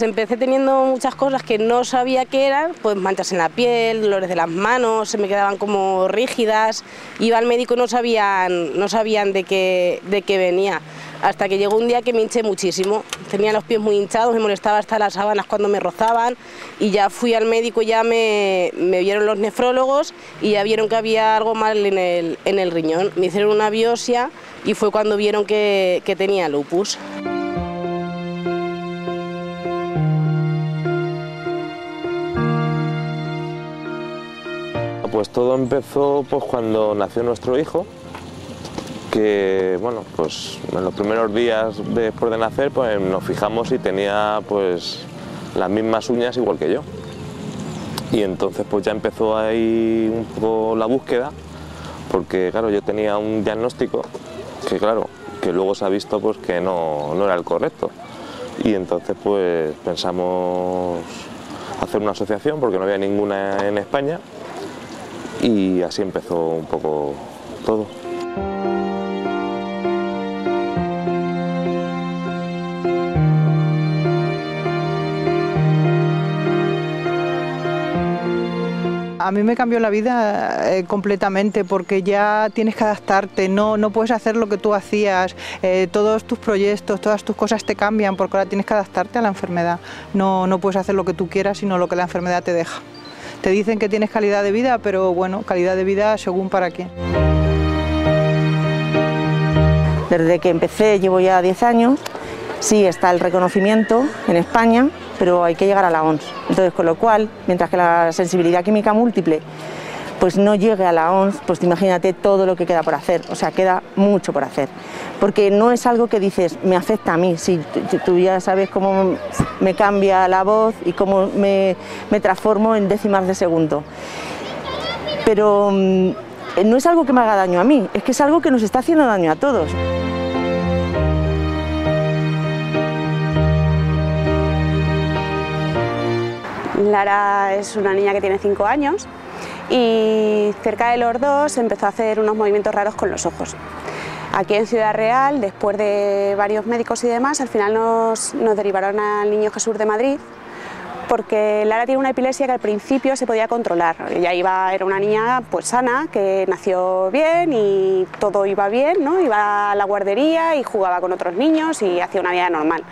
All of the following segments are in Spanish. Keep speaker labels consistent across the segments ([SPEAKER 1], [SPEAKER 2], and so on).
[SPEAKER 1] Empecé teniendo muchas cosas que no sabía qué eran, pues manchas en la piel, dolores de las manos, se me quedaban como rígidas. Iba al médico no sabían, no sabían de, qué, de qué venía. Hasta que llegó un día que me hinché muchísimo. Tenía los pies muy hinchados, me molestaba hasta las sábanas cuando me rozaban y ya fui al médico, ya me, me vieron los nefrólogos y ya vieron que había algo mal en el, en el riñón. Me hicieron una biopsia y fue cuando vieron que tenía lupus.
[SPEAKER 2] Pues todo empezó pues, cuando nació nuestro hijo, que bueno, pues en los primeros días después de nacer pues, nos fijamos y tenía pues las mismas uñas igual que yo. Y entonces pues ya empezó ahí un poco la búsqueda, porque claro, yo tenía un diagnóstico que claro, que luego se ha visto pues que no, no era el correcto. Y entonces pues pensamos hacer una asociación porque no había ninguna en España y así empezó un poco todo.
[SPEAKER 3] A mí me cambió la vida eh, completamente porque ya tienes que adaptarte, no, no puedes hacer lo que tú hacías, eh, todos tus proyectos, todas tus cosas te cambian porque ahora tienes que adaptarte a la enfermedad, no, no puedes hacer lo que tú quieras sino lo que la enfermedad te deja. Te dicen que tienes calidad de vida, pero bueno, calidad de vida según para quién.
[SPEAKER 4] Desde que empecé llevo ya 10 años, sí está el reconocimiento en España, pero hay que llegar a la ONS. Entonces, con lo cual, mientras que la sensibilidad química múltiple pues no llegue a la ONS, pues imagínate todo lo que queda por hacer, o sea, queda mucho por hacer, porque no es algo que dices, me afecta a mí, si tú ya sabes cómo me cambia la voz y cómo me, me transformo en décimas de segundo, pero mm, no es algo que me haga daño a mí, es que es algo que nos está haciendo daño a todos.
[SPEAKER 5] Lara es una niña que tiene 5 años y cerca de los dos empezó a hacer unos movimientos raros con los ojos. Aquí en Ciudad Real, después de varios médicos y demás, al final nos, derivaron al Niño Jesús de Madrid porque Lara tiene una epilepsia que al principio se podía controlar. Ella iba, era una niña pues sana, que nació bien y todo iba bien, ¿no? iba a la guardería y jugaba con otros niños y hacía una vida normal.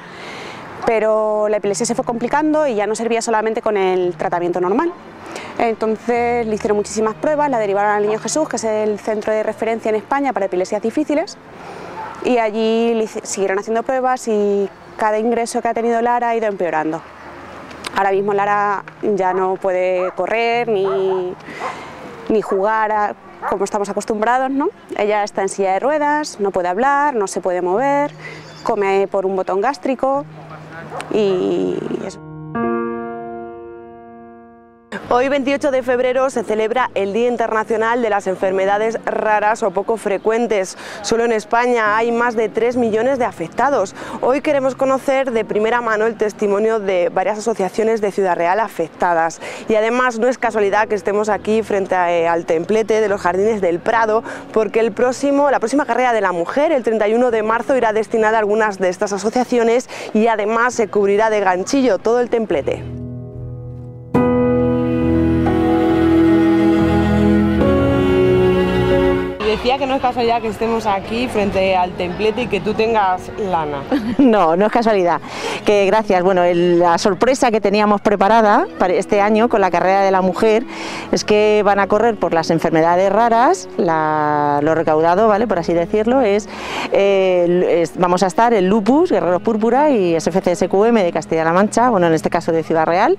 [SPEAKER 5] Pero la epilepsia se fue complicando y ya no servía solamente con el tratamiento normal. Entonces le hicieron muchísimas pruebas, la derivaron al Niño Jesús, que es el centro de referencia en España para epilepsias difíciles, y allí siguieron haciendo pruebas y cada ingreso que ha tenido Lara ha ido empeorando. Ahora mismo Lara ya no puede correr ni, ni jugar como estamos acostumbrados, ¿no? Ella está en silla de ruedas, no puede hablar, no se puede mover, come por un botón gástrico y
[SPEAKER 6] Hoy 28 de febrero se celebra el Día Internacional de las Enfermedades Raras o Poco Frecuentes. Solo en España hay más de 3 millones de afectados. Hoy queremos conocer de primera mano el testimonio de varias asociaciones de Ciudad Real afectadas. Y además no es casualidad que estemos aquí frente eh, al templete de los Jardines del Prado porque el próximo, la próxima carrera de la mujer, el 31 de marzo, irá destinada a algunas de estas asociaciones y además se cubrirá de ganchillo todo el templete. Decía que no es casualidad que estemos aquí frente al templete y que tú tengas lana.
[SPEAKER 4] No, no es casualidad. Que gracias. Bueno, la sorpresa que teníamos preparada para este año con la carrera de la mujer es que van a correr por las enfermedades raras. lo recaudado, ¿vale? Por así decirlo, es, vamos a estar el Lupus, Guerreros Púrpura y SFCSQM de Castilla-La Mancha, bueno, en este caso de Ciudad Real.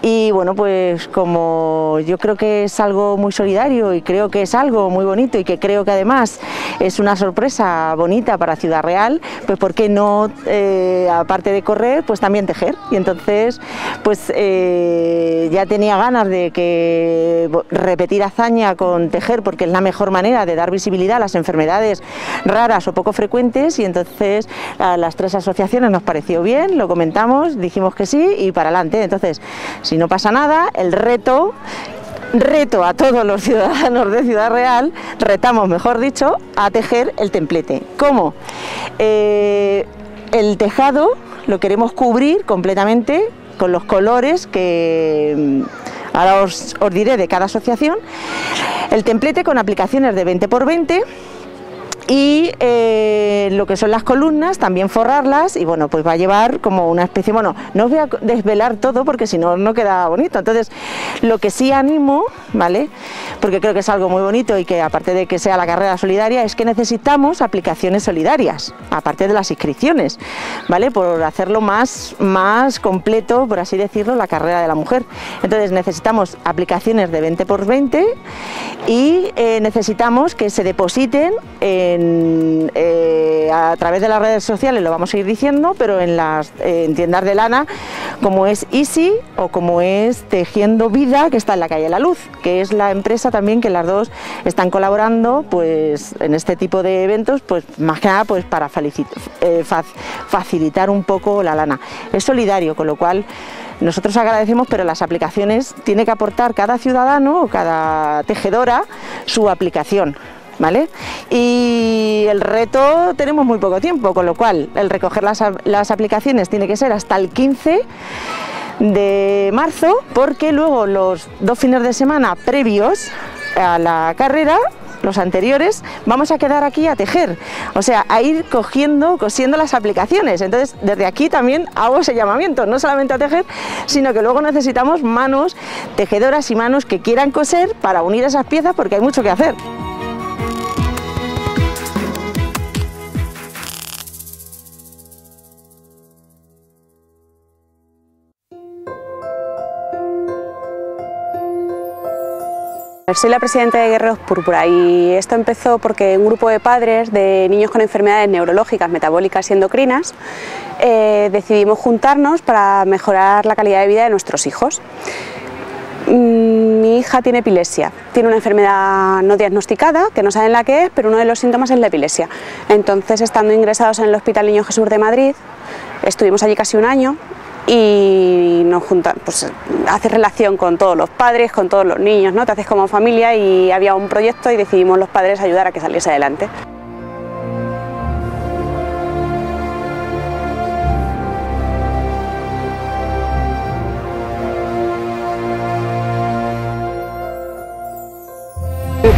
[SPEAKER 4] Y bueno, pues como yo creo que es algo muy solidario y creo que es algo muy bonito y que creo que además es una sorpresa bonita para Ciudad Real, pues por qué no, eh, aparte de correr, pues también tejer. Y entonces, pues eh, ya tenía ganas de que repetir hazaña con tejer, porque es la mejor manera de dar visibilidad a las enfermedades raras o poco frecuentes, y entonces a las tres asociaciones nos pareció bien, lo comentamos, dijimos que sí y para adelante. Entonces, si no pasa nada, el reto reto a todos los ciudadanos de Ciudad Real, retamos mejor dicho, a tejer el templete. ¿Cómo? Eh, el tejado lo queremos cubrir completamente con los colores que mm, ahora os, os diré de cada asociación. El templete con aplicaciones de 20 x 20 y eh, lo que son las columnas también forrarlas y bueno pues va a llevar como una especie bueno no os voy a desvelar todo porque si no no queda bonito. Entonces lo que sí animo vale porque creo que es algo muy bonito y que aparte de que sea la carrera solidaria es que necesitamos aplicaciones solidarias aparte de las inscripciones vale por hacerlo más más completo por así decirlo la carrera de la mujer. Entonces necesitamos aplicaciones de 20 por 20 y eh, necesitamos que se depositen eh, a través de las redes sociales, lo vamos a ir diciendo, pero en las tiendas de lana, como es Easy o como es Tejiendo Vida, que está en la calle La Luz, que es la empresa también que las dos están colaborando pues, en este tipo de eventos, pues más que nada pues, para eh, facilitar un poco la lana. Es solidario, con lo cual nosotros agradecemos, pero las aplicaciones tiene que aportar cada ciudadano o cada tejedora su aplicación. ¿Vale? Y el reto tenemos muy poco tiempo, con lo cual el recoger las, las aplicaciones tiene que ser hasta el 15 de marzo, porque luego los dos fines de semana previos a la carrera los anteriores, vamos a quedar aquí a tejer, o sea, a ir cogiendo, cosiendo las aplicaciones. Entonces, desde aquí también hago ese llamamiento, no solamente a tejer, sino que luego necesitamos manos, tejedoras y manos que quieran coser para unir esas piezas porque hay mucho que hacer.
[SPEAKER 5] Soy la presidenta de Guerreros Púrpura y esto empezó porque un grupo de padres de niños con enfermedades neurológicas, metabólicas y endocrinas eh, decidimos juntarnos para mejorar la calidad de vida de nuestros hijos. Mm, mi hija tiene epilepsia, tiene una enfermedad no diagnosticada, que no saben la que es, pero uno de los síntomas es la epilepsia. Entonces, estando ingresados en el Hospital Niño Jesús de Madrid, estuvimos allí casi un año y nos juntan, pues haces relación con todos los padres, con todos los niños, ¿no? Te haces como familia y había un proyecto y decidimos los padres ayudar a que saliese adelante.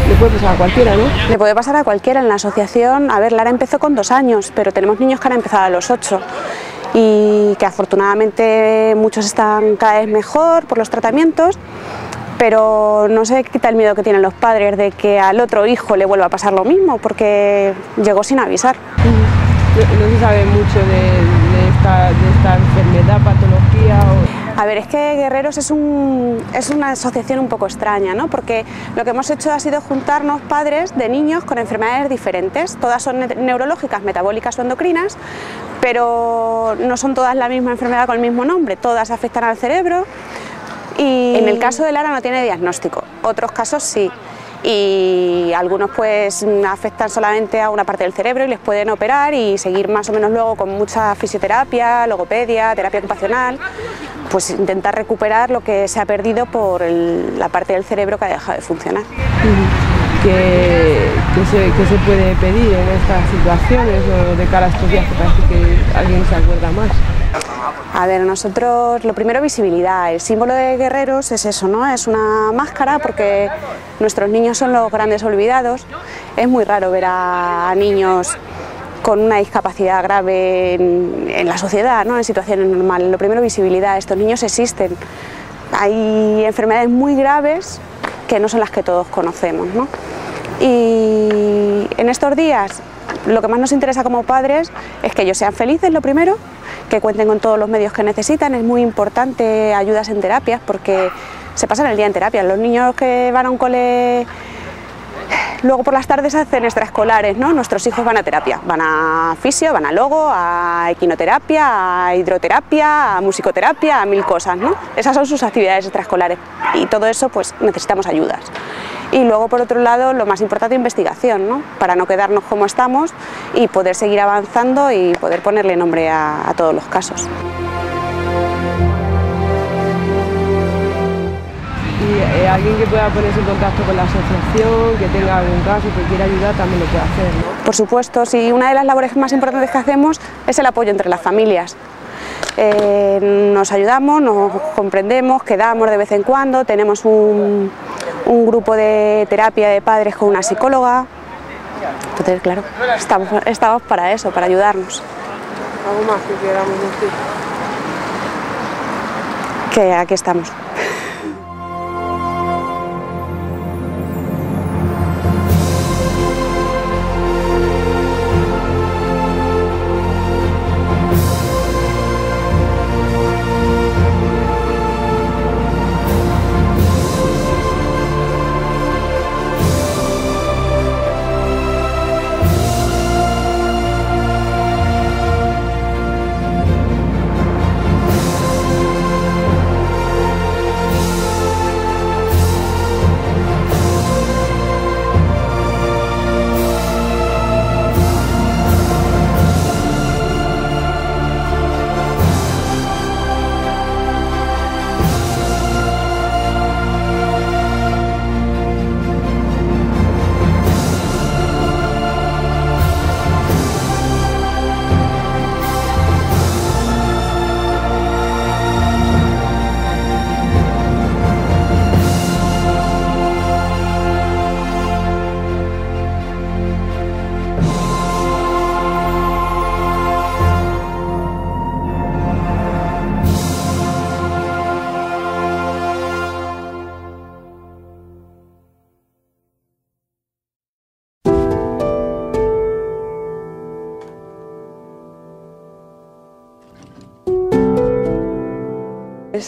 [SPEAKER 6] Le puede pasar a cualquiera, ¿no?
[SPEAKER 5] Le puede pasar a cualquiera en la asociación. A ver, Lara empezó con dos años, pero tenemos niños que han empezado a los ocho y que afortunadamente muchos están cada vez mejor por los tratamientos, pero no se quita el miedo que tienen los padres de que al otro hijo le vuelva a pasar lo mismo, porque llegó sin avisar.
[SPEAKER 6] No, se sabe mucho de, esta, enfermedad, patología.
[SPEAKER 5] A ver, es que Guerreros es, un, es una asociación un poco extraña, ¿no? porque lo que hemos hecho ha sido juntarnos padres de niños con enfermedades diferentes, todas son neurológicas, metabólicas o endocrinas, pero no son todas la misma enfermedad con el mismo nombre, todas afectan al cerebro y en el caso de Lara no tiene diagnóstico, otros casos sí y algunos pues afectan solamente a una parte del cerebro y les pueden operar y seguir más o menos luego con mucha fisioterapia, logopedia, terapia ocupacional, pues intentar recuperar lo que se ha perdido por la parte del cerebro que ha dejado de funcionar.
[SPEAKER 6] ¿Qué, se, puede pedir en estas situaciones o de cara a estos días que parece que alguien se acuerda más?
[SPEAKER 5] A ver, nosotros lo primero visibilidad, el símbolo de guerreros es eso, ¿no? Es una máscara porque nuestros niños son los grandes olvidados. Es muy raro ver a, niños con una discapacidad grave en, la sociedad, ¿no? en situaciones normales. Lo primero, visibilidad. Estos niños existen. Hay enfermedades muy graves que no son las que todos conocemos. ¿no? Y en estos días lo que más nos interesa como padres es que ellos sean felices, lo primero, que cuenten con todos los medios que necesitan. Es muy importante ayudas en terapias porque se pasan el día en terapia. Los niños que van a un cole Luego por las tardes hacen extraescolares, ¿no? Nuestros hijos van a terapia, van a fisio, van a logo, a equinoterapia, a hidroterapia, a musicoterapia, a mil cosas, ¿no? Esas son sus actividades extraescolares y todo eso pues necesitamos ayudas. Y luego por otro lado lo más importante investigación, ¿no? Para no quedarnos como estamos y poder seguir avanzando y poder ponerle nombre a todos los casos.
[SPEAKER 6] y eh, alguien que pueda ponerse en contacto con la asociación, que tenga algún caso, que quiera ayudar, también lo puede hacer.
[SPEAKER 5] Por supuesto, sí, una de las labores más importantes que hacemos es el apoyo entre las familias. Eh, nos ayudamos, nos comprendemos, quedamos de vez en cuando, tenemos un, grupo de terapia de padres con una psicóloga. Entonces, claro, estamos, estamos para eso, para ayudarnos.
[SPEAKER 6] ¿Algo más que queramos
[SPEAKER 5] decir? Que aquí estamos.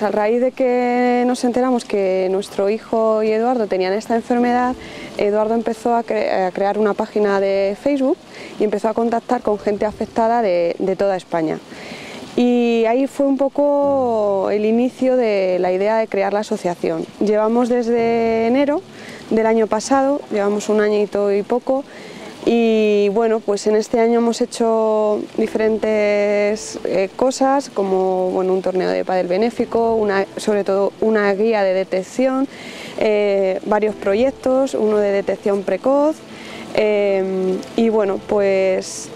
[SPEAKER 6] Pues a raíz de que nos enteramos que nuestro hijo y Eduardo tenían esta enfermedad, Eduardo empezó a, crear una página de Facebook y empezó a contactar con gente afectada de, toda España. Y ahí fue un poco el inicio de la idea de crear la asociación. Llevamos desde enero del año pasado, llevamos un añito y poco, y bueno, pues en este año hemos hecho diferentes eh, cosas, como un torneo de pádel benéfico, sobre todo una guía de detección, eh, varios proyectos, uno de detección precoz, eh, y bueno, pues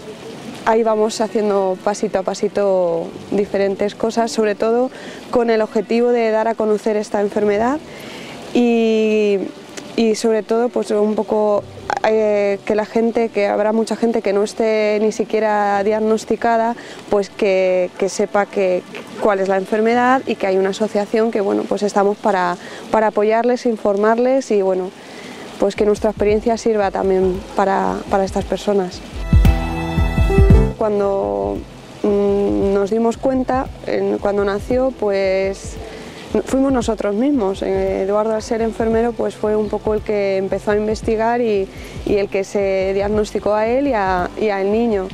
[SPEAKER 6] ahí vamos haciendo pasito a pasito diferentes cosas, sobre todo con el objetivo de dar a conocer esta enfermedad y, y sobre todo pues un poco eh, que la gente, que habrá mucha gente que no esté ni siquiera diagnosticada, pues que, sepa que, cuál es la enfermedad y que hay una asociación que bueno, pues estamos para, para apoyarles, informarles y bueno, pues que nuestra experiencia sirva también para, para estas personas. Cuando mm, nos dimos cuenta, cuando nació, pues fuimos nosotros mismos. Eh, Eduardo, al ser enfermero, pues fue un poco el que empezó a investigar y, el que se diagnosticó a él y, al niño.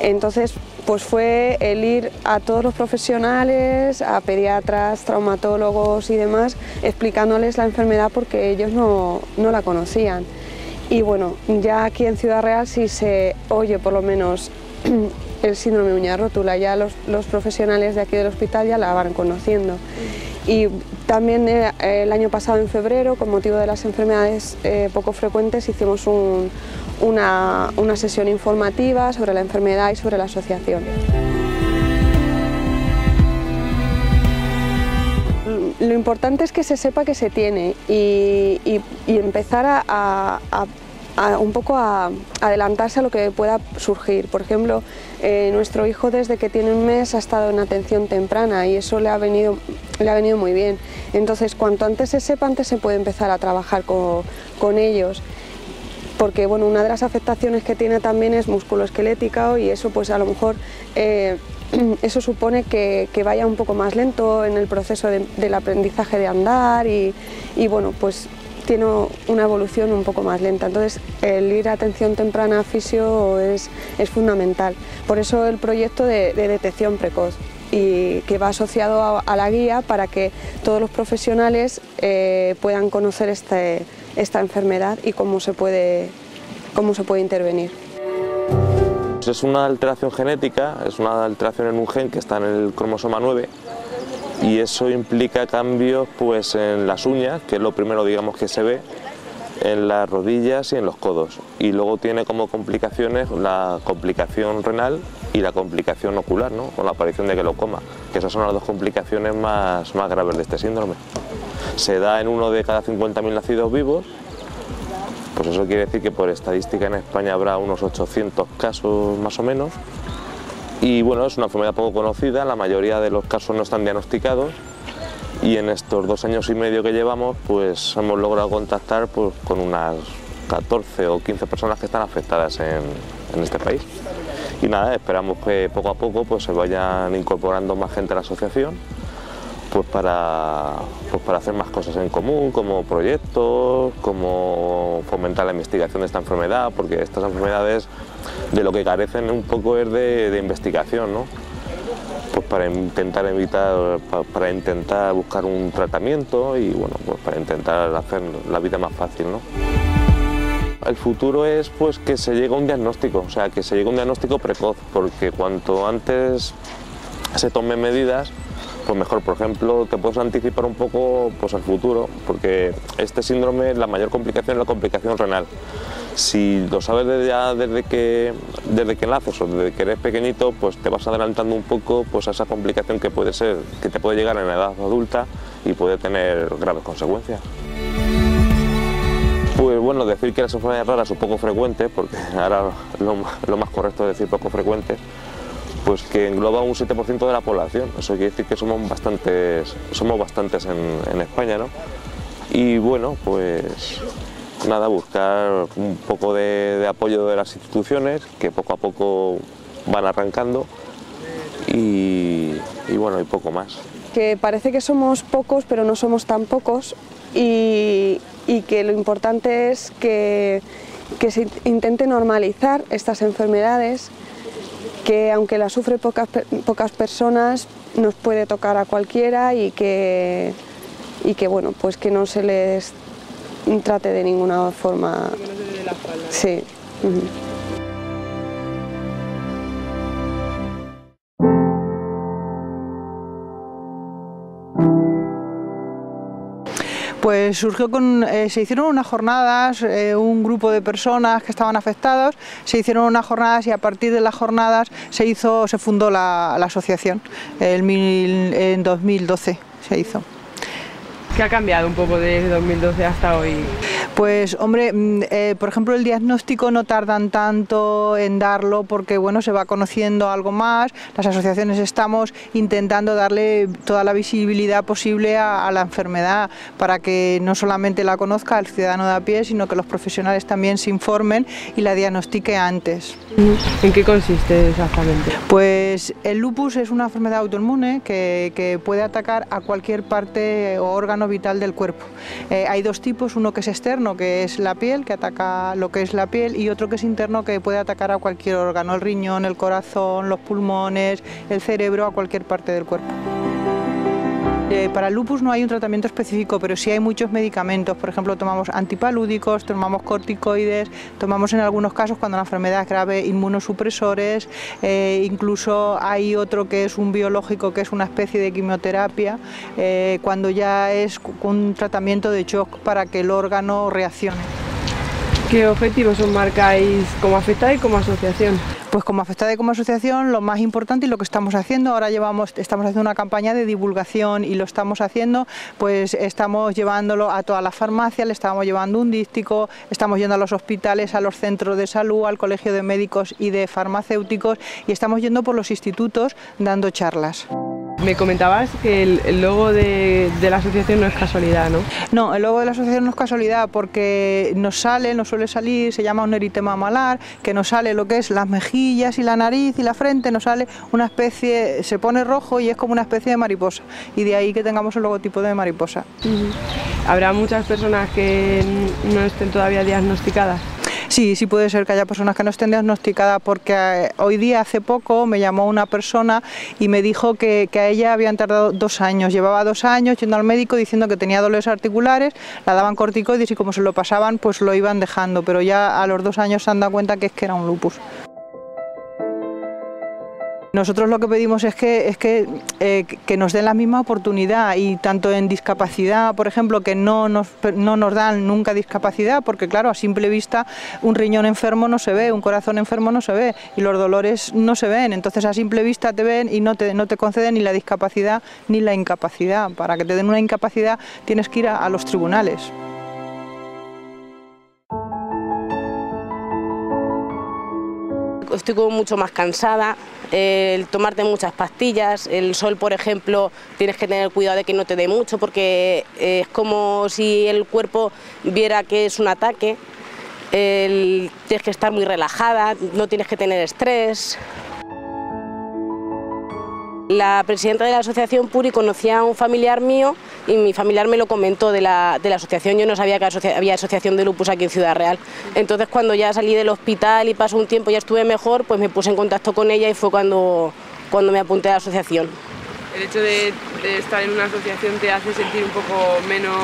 [SPEAKER 6] Entonces, pues fue el ir a todos los profesionales, a pediatras, traumatólogos y demás, explicándoles la enfermedad porque ellos no, la conocían. Y bueno, ya aquí en Ciudad Real sí se oye por lo menos el síndrome de uña rótula, ya los, los profesionales de aquí del hospital ya la van conociendo. Y también eh, el año pasado, en febrero, con motivo de las enfermedades eh, poco frecuentes, hicimos una, sesión informativa sobre la enfermedad y sobre la asociación. Lo importante es que se sepa que se tiene y, empezar a un poco a, adelantarse a lo que pueda surgir. Por ejemplo, eh, nuestro hijo desde que tiene un mes ha estado en atención temprana y eso le ha venido, le ha venido muy bien. Entonces, cuanto antes se sepa, antes se puede empezar a trabajar con, ellos porque bueno, una de las afectaciones que tiene también es musculoesquelética y eso pues a lo mejor eh, eso supone que, vaya un poco más lento en el proceso del aprendizaje de andar y bueno, pues tiene una evolución un poco más lenta. Entonces, el ir a atención temprana a fisio es, fundamental. Por eso el proyecto de, detección precoz y que va asociado a, la guía para que todos los profesionales eh, puedan conocer este, esta enfermedad y cómo se puede, cómo se puede intervenir.
[SPEAKER 2] Es una alteración genética, es una alteración en un gen que está en el cromosoma 9 y eso implica cambios pues en las uñas, que es lo primero digamos que se ve, en las rodillas y en los codos. Y luego tiene como complicaciones la complicación renal y la complicación ocular, ¿no? con la aparición de glaucoma. que esas son las dos complicaciones más, más graves de este síndrome. Se da en uno de cada 50.000 nacidos vivos, pues eso quiere decir que por estadística en España habrá unos 800 casos más o menos. Y bueno, es una enfermedad poco conocida, la mayoría de los casos no están diagnosticados y en estos dos años y medio que llevamos pues hemos logrado contactar pues, con unas 14 o 15 personas que están afectadas en, este país. Y nada, esperamos que poco a poco pues, se vayan incorporando más gente a la asociación pues para, pues para hacer más cosas en común, como proyectos, como fomentar la investigación de esta enfermedad, porque estas enfermedades de lo que carecen un poco es de, de investigación, ¿no? Pues para intentar evitar, para, intentar buscar un tratamiento y bueno, pues para intentar hacer la vida más fácil, ¿no? El futuro es pues que se llegue a un diagnóstico, o sea, que se llegue a un diagnóstico precoz, porque cuanto antes se tomen medidas, pues mejor. Por ejemplo, te puedes anticipar un poco pues, al futuro, porque este síndrome, la mayor complicación es la complicación renal. Si lo sabes desde, ya desde, que, desde que naces o desde que eres pequeñito, pues te vas adelantando un poco pues, a esa complicación que puede ser, que te puede llegar en la edad adulta y puede tener graves consecuencias. Pues bueno, decir que las enfermedades raras son poco frecuentes, porque ahora lo, lo más correcto es decir poco frecuentes, pues que engloba un 7% de la población. Eso quiere decir que somos bastantes, somos bastantes en, España, ¿no? Y bueno, pues nada, buscar un poco de, apoyo de las instituciones que poco a poco van arrancando y, bueno, y poco más.
[SPEAKER 5] Que parece que somos pocos, pero no somos tan pocos y, que lo importante es que se intente normalizar estas enfermedades que aunque la sufren pocas, pocas personas, nos puede tocar a cualquiera y que, y que bueno, pues que no se les trate de ninguna forma.
[SPEAKER 6] Que no se dé la espalda.
[SPEAKER 5] Sí. Uh -huh.
[SPEAKER 3] Pues surgió con, eh, se hicieron unas jornadas, eh, un grupo de personas que estaban afectados, se hicieron unas jornadas y a partir de las jornadas se hizo, se fundó la, asociación, en 2012 se hizo.
[SPEAKER 6] ¿Qué ha cambiado un poco desde 2012 hasta hoy?
[SPEAKER 3] Pues hombre, eh, por ejemplo el diagnóstico no tardan tanto en darlo porque bueno, se va conociendo algo más, las asociaciones estamos intentando darle toda la visibilidad posible a, a, la enfermedad para que no solamente la conozca el ciudadano de a pie, sino que los profesionales también se informen y la diagnostique antes.
[SPEAKER 6] ¿En qué consiste exactamente?
[SPEAKER 3] Pues el lupus es una enfermedad autoinmune que, que puede atacar a cualquier parte o órgano vital del cuerpo. Eh, hay dos tipos, uno que es externo, que es la piel, que ataca lo que es la piel, y otro que es interno, que puede atacar a cualquier órgano, el riñón, el corazón, los pulmones, el cerebro, a cualquier parte del cuerpo. Eh, para lupus no hay un tratamiento específico, pero sí hay muchos medicamentos. Por ejemplo, tomamos antipalúdicos, tomamos corticoides, tomamos en algunos casos, cuando la enfermedad es grave, inmunosupresores. Eh, incluso hay otro que es un biológico, que es una especie de quimioterapia, eh, cuando ya es un tratamiento de shock para que el órgano reaccione.
[SPEAKER 6] ¿Qué objetivos os marcáis como afectada y como asociación?
[SPEAKER 3] Pues como afectada y como asociación, lo más importante y lo que estamos haciendo, ahora llevamos, estamos haciendo una campaña de divulgación y lo estamos haciendo, pues estamos llevándolo a todas las farmacias, le estamos llevando un dístico, estamos yendo a los hospitales, a los centros de salud, al colegio de médicos y de farmacéuticos y estamos yendo por los institutos dando charlas.
[SPEAKER 6] Me comentabas que el, el logo de, de, la asociación no es casualidad, ¿no?
[SPEAKER 3] No, el logo de la asociación no es casualidad porque nos sale, nos suele salir, se llama un eritema malar, que nos sale lo que es las mejillas y la nariz y la frente, nos sale una especie, se pone rojo y es como una especie de mariposa. Y de ahí que tengamos el logotipo de mariposa.
[SPEAKER 6] Uh -huh. ¿Habrá muchas personas que no estén todavía diagnosticadas?
[SPEAKER 3] Sí, sí puede ser que haya personas que no estén diagnosticadas porque eh, hoy día, hace poco, me llamó una persona y me dijo que, a ella habían tardado dos años. Llevaba dos años yendo al médico diciendo que tenía dolores articulares, la daban corticoides y como se lo pasaban, pues lo iban dejando. Pero ya a los dos años se han dado cuenta que es que era un lupus. Nosotros lo que pedimos es que, es que, eh, que nos den la misma oportunidad y tanto en discapacidad, por ejemplo, que no nos, no nos dan nunca discapacidad, porque claro, a simple vista un riñón enfermo no se ve, un corazón enfermo no se ve y los dolores no se ven, entonces a simple vista te ven y no te, no te conceden ni la discapacidad ni la incapacidad. Para que te den una incapacidad tienes que ir a los tribunales.
[SPEAKER 1] Estoy como mucho más cansada, el tomarte muchas pastillas, el sol por ejemplo tienes que tener cuidado de que no te dé mucho porque es como si el cuerpo viera que es un ataque, tienes que estar muy relajada, no tienes que tener estrés, la presidenta de la asociación Puri conocía a un familiar mío y mi familiar me lo comentó de la, asociación, yo no sabía que había asociación de lupus aquí en Ciudad Real. Entonces cuando ya salí del hospital y pasó un tiempo y ya estuve mejor, pues me puse en contacto con ella y fue cuando, cuando me apunté a la asociación.
[SPEAKER 6] ¿El hecho de, estar en una asociación te hace sentir un poco menos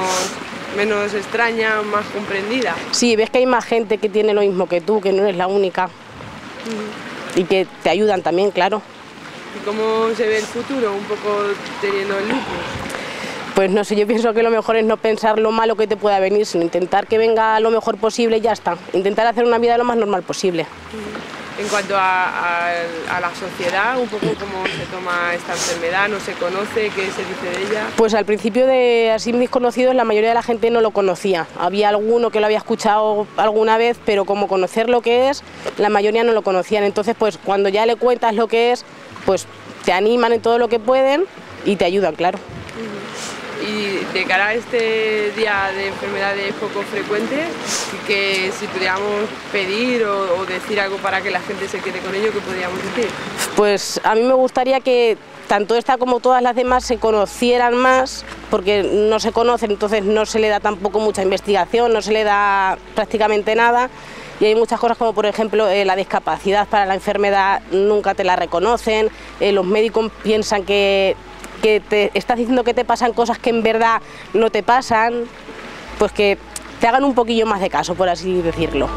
[SPEAKER 6] menos extraña, más comprendida.
[SPEAKER 1] Sí, ves que hay más gente que tiene lo mismo que tú, que no eres la única. Y que te ayudan también, claro.
[SPEAKER 6] ¿Y cómo se ve el futuro un poco teniendo el lupus?
[SPEAKER 1] Pues no sé, yo pienso que lo mejor es no pensar lo malo que te pueda venir, sino intentar que venga lo mejor posible y ya está. Intentar hacer una vida lo más normal posible.
[SPEAKER 6] En cuanto a, la sociedad, un poco cómo se toma esta enfermedad, no se conoce, qué se dice de ella.
[SPEAKER 1] Pues al principio de así mis conocidos la mayoría de la gente no lo conocía. Había alguno que lo había escuchado alguna vez, pero como conocer lo que es, la mayoría no lo conocían. Entonces pues cuando ya le cuentas lo que es, pues te animan en todo lo que pueden y te ayudan, claro.
[SPEAKER 6] Y de cara a este día de enfermedades poco frecuentes, que si pudiéramos pedir o, decir algo para que la gente se quede con ello, ¿qué podríamos decir?
[SPEAKER 1] Pues a mí me gustaría que tanto esta como todas las demás se conocieran más, porque no se conocen, entonces no se le da tampoco mucha investigación, no se le da prácticamente nada y hay muchas cosas como por ejemplo eh, la discapacidad para la enfermedad nunca te la reconocen, eh, los médicos piensan que, que te estás diciendo que te pasan cosas que en verdad no te pasan, pues que te hagan un poquillo más de caso, por así decirlo.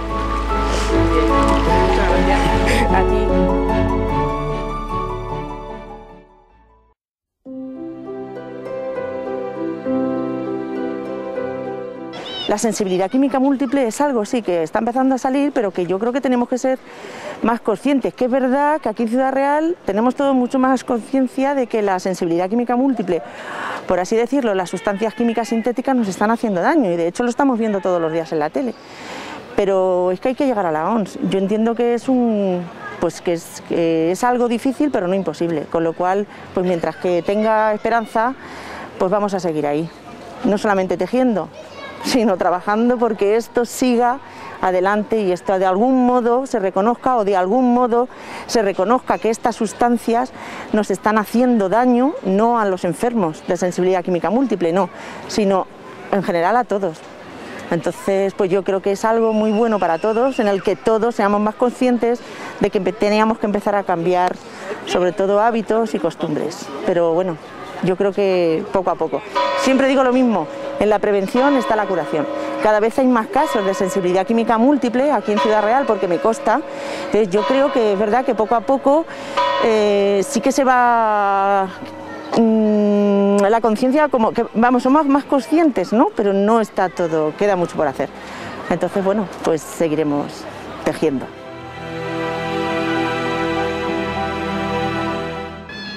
[SPEAKER 4] La sensibilidad química múltiple es algo, sí, que está empezando a salir, pero que yo creo que tenemos que ser más conscientes, que es verdad que aquí en Ciudad Real tenemos todo mucho más conciencia de que la sensibilidad química múltiple, por así decirlo, las sustancias químicas sintéticas nos están haciendo daño y de hecho lo estamos viendo todos los días en la tele. Pero es que hay que llegar a la ONS. Yo entiendo que es un, pues que es, es, algo difícil pero no imposible, con lo cual pues mientras que tenga esperanza pues vamos a seguir ahí, no solamente tejiendo, sino trabajando porque esto siga adelante y esto de algún modo se reconozca o de algún modo se reconozca que estas sustancias nos están haciendo daño no a los enfermos de sensibilidad química múltiple, no, sino en general a todos. Entonces, pues yo creo que es algo muy bueno para todos, en el que todos seamos más conscientes de que teníamos que empezar a cambiar, sobre todo hábitos y costumbres. Pero bueno, yo creo que poco a poco. Siempre digo lo mismo, en la prevención está la curación. Cada vez hay más casos de sensibilidad química múltiple aquí en Ciudad Real porque me consta. Entonces yo creo que es verdad que poco a poco eh, sí que se va mm, la conciencia como que vamos somos más conscientes, ¿no? Pero no está todo, queda mucho por hacer. Entonces bueno, pues seguiremos tejiendo.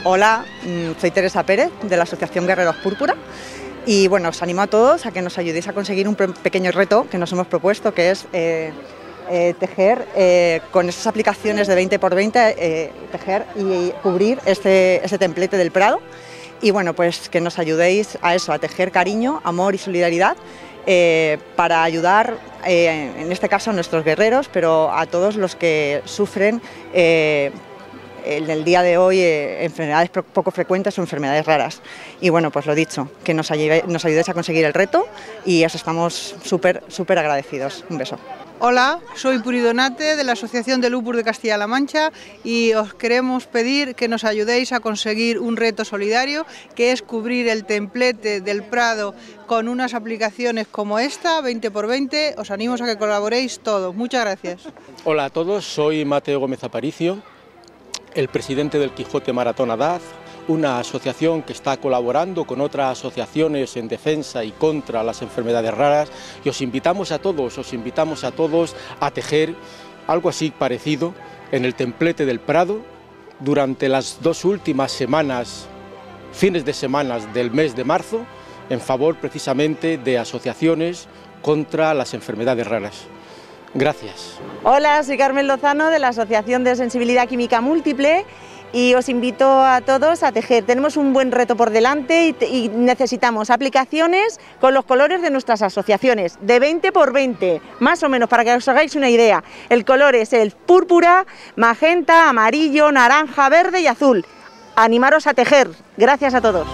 [SPEAKER 7] Hola, mm, soy Teresa Pérez de la Asociación Guerreros Púrpura y bueno, os animo a todos a que nos ayudéis a conseguir un pequeño reto que nos hemos propuesto, que es eh, eh, tejer eh, con esas aplicaciones de 20 x 20, tejer y cubrir este, este templete del Prado. Y bueno, pues que nos ayudéis a eso, a tejer cariño, amor y solidaridad para ayudar, en este caso a nuestros guerreros, pero a todos los que sufren en el día de hoy eh, enfermedades poco frecuentes o enfermedades raras. Y bueno, pues lo dicho, que nos, nos ayudéis a conseguir el reto y os estamos súper, súper agradecidos. Un beso.
[SPEAKER 3] Hola, soy Puridonate de la Asociación de Lupus de Castilla-La Mancha y os queremos pedir que nos ayudéis a conseguir un reto solidario que es cubrir el templete del Prado con unas aplicaciones como esta, 20x20. Os animo a que colaboréis todos. Muchas gracias.
[SPEAKER 8] Hola a todos, soy Mateo Gómez Aparicio el presidente del Quijote Maratón Adaz, una asociación que está colaborando con otras asociaciones en defensa y contra las enfermedades raras y os invitamos a todos, os invitamos a todos a tejer algo así parecido en el templete del Prado durante las dos últimas semanas, fines de semanas del mes de marzo, en favor precisamente de asociaciones contra las enfermedades raras. Gracias.
[SPEAKER 4] Hola, soy Carmen Lozano de la Asociación de Sensibilidad Química Múltiple y os invito a todos a tejer. Tenemos un buen reto por delante y, necesitamos aplicaciones con los colores de nuestras asociaciones, de 20 por 20, más o menos, para que os hagáis una idea. El color es el púrpura, magenta, amarillo, naranja, verde y azul. Animaros a tejer. Gracias a todos.